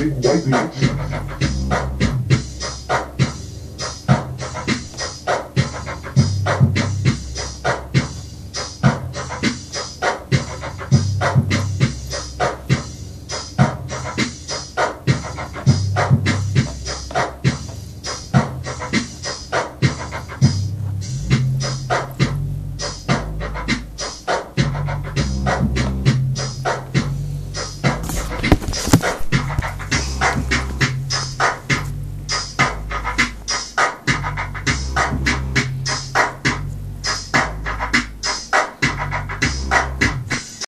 big white meat.